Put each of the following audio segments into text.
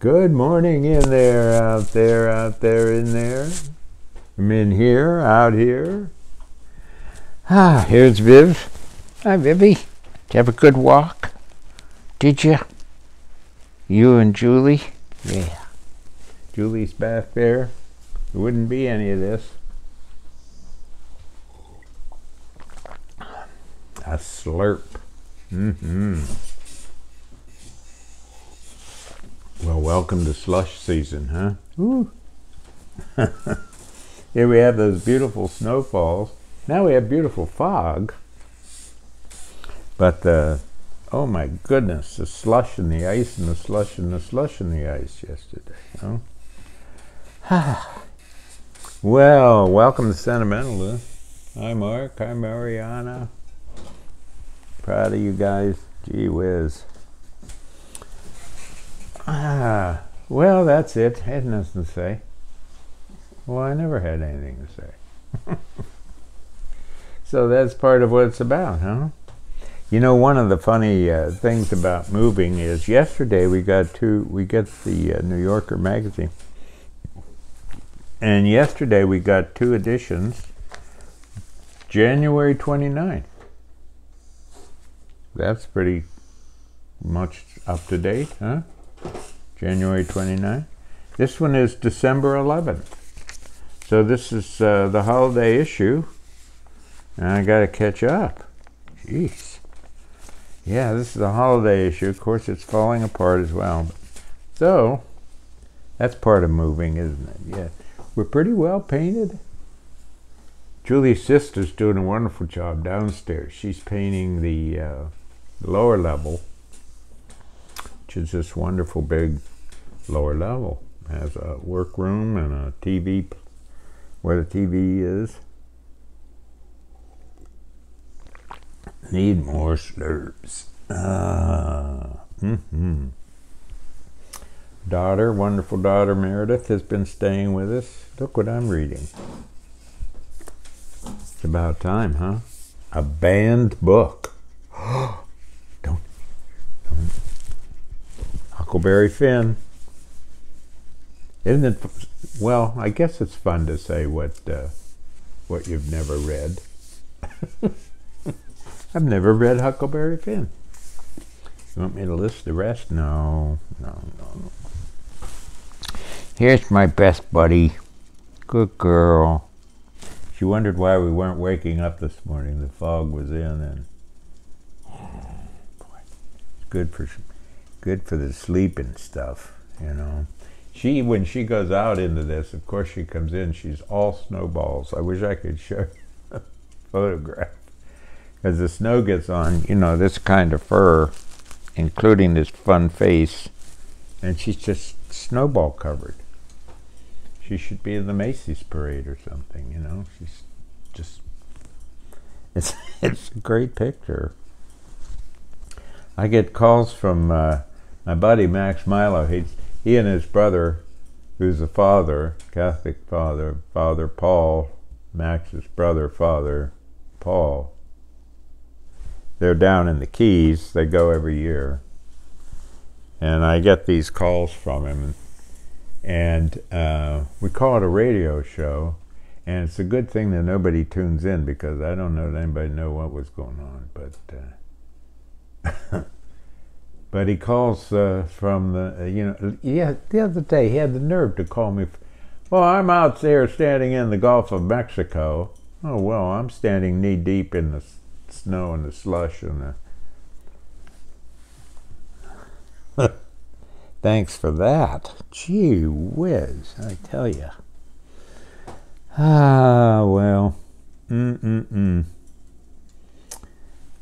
Good morning in there, out there, out there, in there. I'm in here, out here. Ah, here's Viv. Hi, Vivy. Did you have a good walk? Did you? You and Julie? Yeah. Julie's back there. There wouldn't be any of this. A slurp. Mm-hmm. Well, welcome to slush season, huh? Here we have those beautiful snowfalls. Now we have beautiful fog. But the, oh my goodness, the slush and the ice and the slush and the slush and the ice yesterday. Well, welcome to Sentimentalist. Hi, Mark. Hi, Mariana. Proud of you guys. Gee whiz. Ah, well, that's it. I had nothing to say. Well, I never had anything to say. so that's part of what it's about, huh? You know, one of the funny uh, things about moving is yesterday we got two. We get the uh, New Yorker magazine, and yesterday we got two editions. January 29th. That's pretty much up to date, huh? January 29th. This one is December 11th. So this is uh, the holiday issue. And I got to catch up. Jeez. Yeah, this is a holiday issue. Of course, it's falling apart as well. So, that's part of moving, isn't it? Yeah. We're pretty well painted. Julie's sister's doing a wonderful job downstairs. She's painting the uh, lower level which is this wonderful big lower level. Has a workroom and a TV where the TV is. Need more slurps. Ah, mm-hmm. Daughter, wonderful daughter Meredith, has been staying with us. Look what I'm reading. It's about time, huh? A banned book. Don't. Huckleberry Finn. Isn't it? Well, I guess it's fun to say what uh, what you've never read. I've never read Huckleberry Finn. You want me to list the rest? No, no, no, no. Here's my best buddy. Good girl. She wondered why we weren't waking up this morning. The fog was in, and oh, boy, it's good for good for the sleep and stuff, you know. She, when she goes out into this, of course she comes in, she's all snowballs. I wish I could show a photograph. As the snow gets on, you know, this kind of fur, including this fun face, and she's just snowball covered. She should be in the Macy's parade or something, you know. She's just, it's, it's a great picture. I get calls from uh, my buddy Max Milo, he, he and his brother, who's a father, Catholic father, Father Paul, Max's brother, Father Paul, they're down in the Keys. They go every year. And I get these calls from him. And uh, we call it a radio show. And it's a good thing that nobody tunes in because I don't know that anybody know what was going on. But uh, But he calls uh, from the, uh, you know, yeah, the other day he had the nerve to call me. Well, I'm out there standing in the Gulf of Mexico. Oh, well, I'm standing knee deep in the snow and the slush and the. Thanks for that. Gee whiz, I tell you. Ah, well. Mm-mm-mm.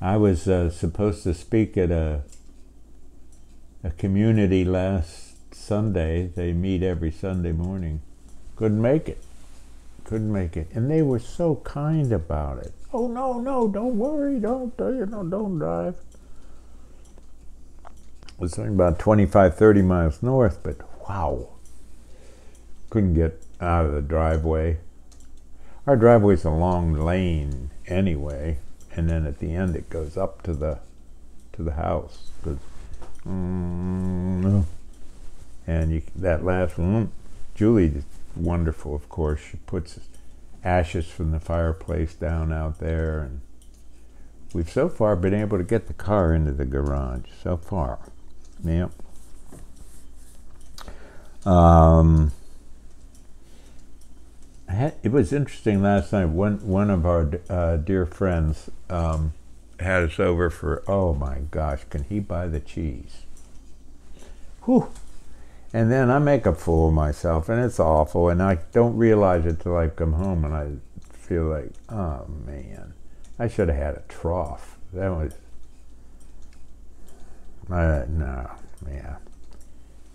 I was uh, supposed to speak at a a community last Sunday. They meet every Sunday morning. Couldn't make it. Couldn't make it. And they were so kind about it. Oh, no, no, don't worry. Don't, you know, don't drive. It was only about 25, 30 miles north, but wow. Couldn't get out of the driveway. Our driveway's a long lane anyway, and then at the end it goes up to the to the house. And and you, that last one, Julie, wonderful, of course. She puts ashes from the fireplace down out there, and we've so far been able to get the car into the garage. So far, yeah. Um, it was interesting last night. One one of our uh, dear friends um, had us over for. Oh my gosh, can he buy the cheese? Whew. And then I make a fool of myself, and it's awful. And I don't realize it till I come home, and I feel like, oh man, I should have had a trough. That was, uh, no, yeah,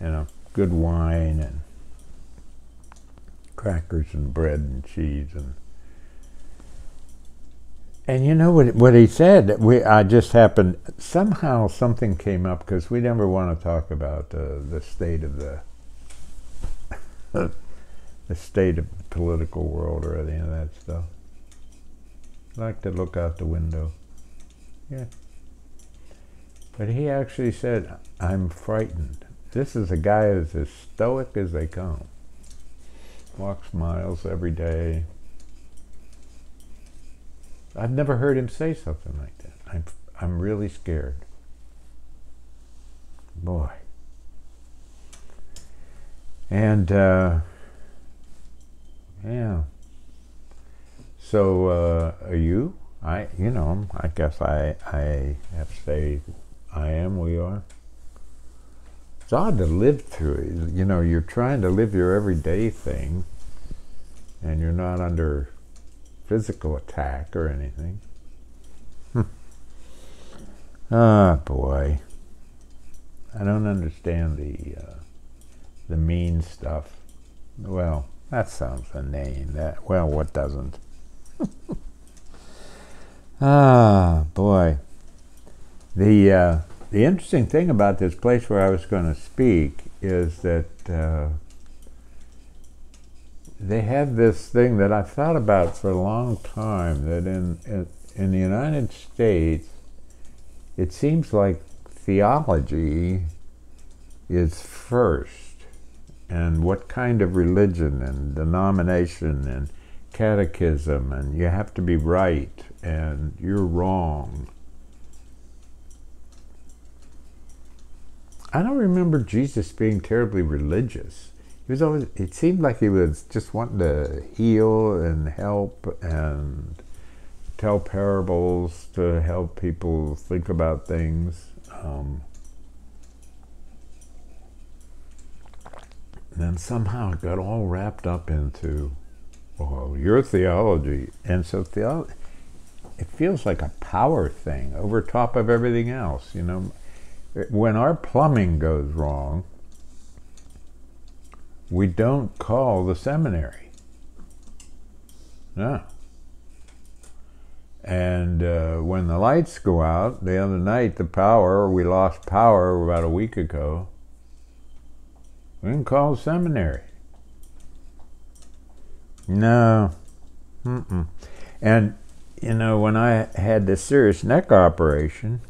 you know, good wine and crackers and bread and cheese and and you know what what he said we I just happened somehow something came up because we never want to talk about uh, the state of the the state of the political world or any of that stuff. I like to look out the window. Yeah. But he actually said, I'm frightened. This is a guy who's as stoic as they come. Walks miles every day. I've never heard him say something like that. I'm, I'm really scared. Boy. And, uh, yeah. So, uh, are you? I, you know, I guess I, I have to say, I am, we are. It's odd to live through. You know, you're trying to live your everyday thing, and you're not under physical attack or anything. Ah, oh, boy. I don't understand the uh, the mean stuff. Well, that sounds inane. That well, what doesn't? ah, boy. The uh, the interesting thing about this place where I was going to speak is that uh, they have this thing that I've thought about for a long time. That in in, in the United States, it seems like theology is first and what kind of religion and denomination and catechism and you have to be right and you're wrong. I don't remember Jesus being terribly religious. He was always it seemed like he was just wanting to heal and help and tell parables to help people think about things. Um, And then somehow it got all wrapped up into, well, your theology. And so theology, it feels like a power thing over top of everything else. You know, when our plumbing goes wrong, we don't call the seminary. No. And uh, when the lights go out, the other night, the power, we lost power about a week ago. We didn't call the seminary. No. Mm-mm. And, you know, when I had this serious neck operation,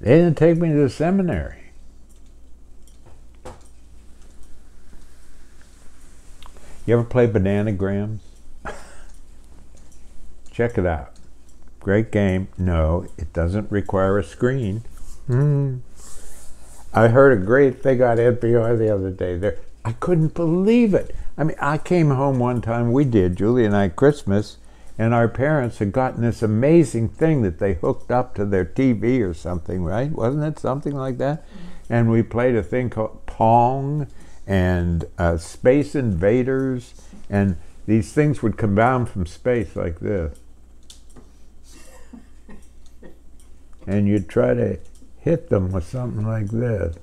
they didn't take me to the seminary. You ever play Bananagrams? Check it out. Great game. No, it doesn't require a screen. Mm. I heard a great thing on NPR the other day. There, I couldn't believe it. I mean, I came home one time, we did, Julie and I, Christmas, and our parents had gotten this amazing thing that they hooked up to their TV or something, right? Wasn't it something like that? And we played a thing called Pong and uh, Space Invaders, and these things would come down from space like this. And you'd try to hit them with something like this.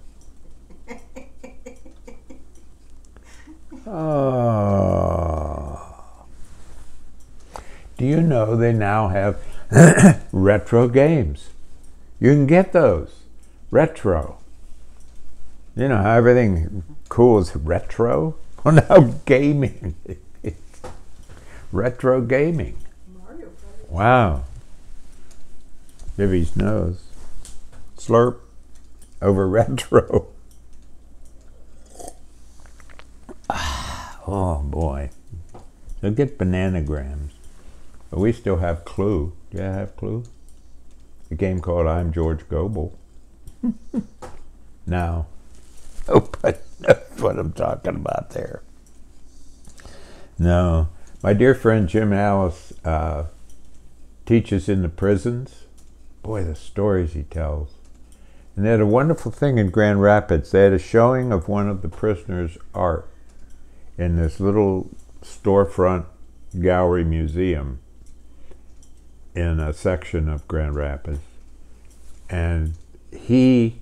Oh. Do you know they now have retro games? You can get those. Retro. You know how everything cool is retro? Well, now gaming. retro gaming. Wow. Vivi's nose. Slurp. over retro. oh boy. So get bananagrams. But we still have Clue. Do you have Clue? A game called I'm George Gobel. now, oh, knows what I'm talking about there. No, my dear friend Jim Ellis uh, teaches in the prisons. Boy, the stories he tells. And they had a wonderful thing in Grand Rapids. They had a showing of one of the prisoners' art in this little storefront gallery museum in a section of Grand Rapids. And he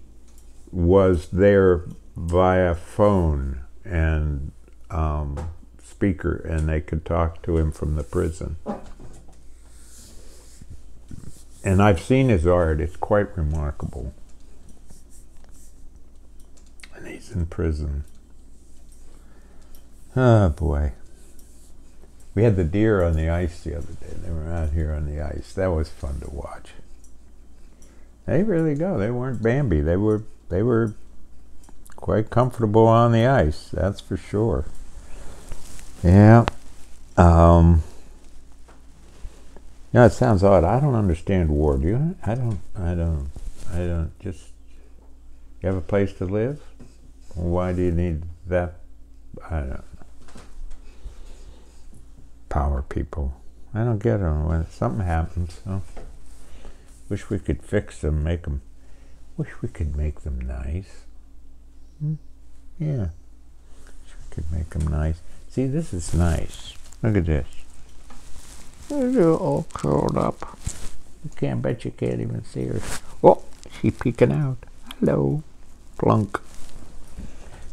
was there via phone and um, speaker, and they could talk to him from the prison. And I've seen his art, it's quite remarkable. And he's in prison. Oh boy. We had the deer on the ice the other day. They were out here on the ice. That was fun to watch. They really go. They weren't Bambi. They were they were quite comfortable on the ice. That's for sure. Yeah. Um, yeah, it sounds odd. I don't understand war. Do you? I don't. I don't. I don't. Just you have a place to live. Why do you need that? I don't know. Power people. I don't get them when something happens. Wish we could fix them, make them. Wish we could make them nice. Yeah. Could make them nice. See, this is nice. Look at this. They're all curled up. You can't bet you can't even see her. Oh, she's peeking out. Hello. Plunk.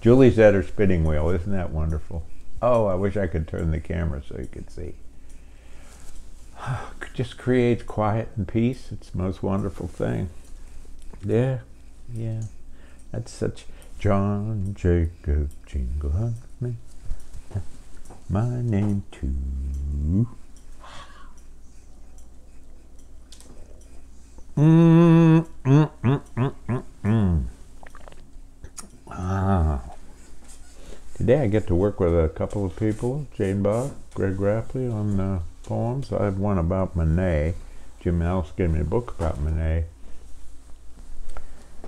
Julie's at her spinning wheel. Isn't that wonderful? Oh, I wish I could turn the camera so you could see. Just creates quiet and peace. It's the most wonderful thing. Yeah, yeah. That's such John Jacob Jingle Hunt Me my name too. Mm, mm, mm. Today I get to work with a couple of people, Jane Bach, Greg Rapley on uh, poems. I have one about Manet. Jim Ellis gave me a book about Manet.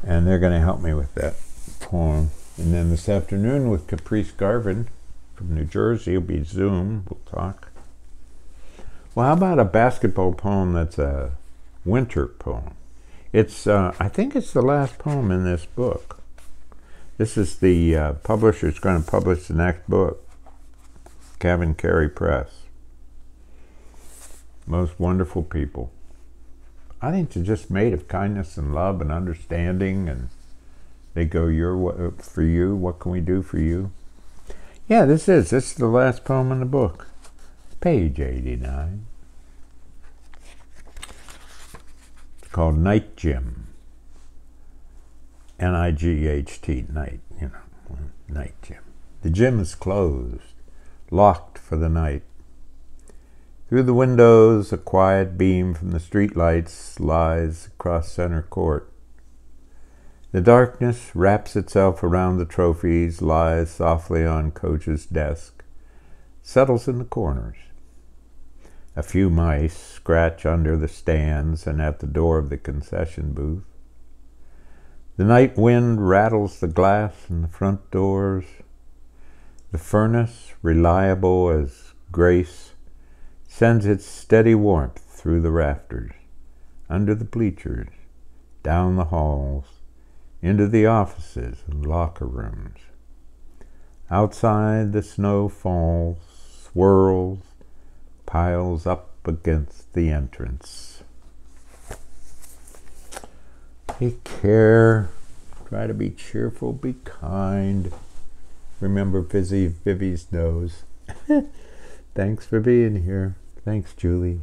And they're going to help me with that poem. And then this afternoon with Caprice Garvin, from New Jersey. It'll be Zoom. We'll talk. Well, how about a basketball poem that's a winter poem? It's, uh, I think it's the last poem in this book. This is the uh, publisher's going to publish the next book, Kevin Carey Press. Most wonderful people. I think they're just made of kindness and love and understanding, and they go, "Your for you. What can we do for you?" Yeah, this is. This is the last poem in the book. Page 89. It's called Night Gym. N I G H T, night, you know, night gym. The gym is closed, locked for the night. Through the windows, a quiet beam from the streetlights lies across center court. The darkness wraps itself around the trophies, lies softly on Coach's desk, settles in the corners. A few mice scratch under the stands and at the door of the concession booth. The night wind rattles the glass in the front doors. The furnace, reliable as grace, sends its steady warmth through the rafters, under the bleachers, down the halls, into the offices and locker rooms. Outside, the snow falls, swirls, piles up against the entrance. Take care. Try to be cheerful, be kind. Remember Vizzy Vivi's nose. Thanks for being here. Thanks, Julie.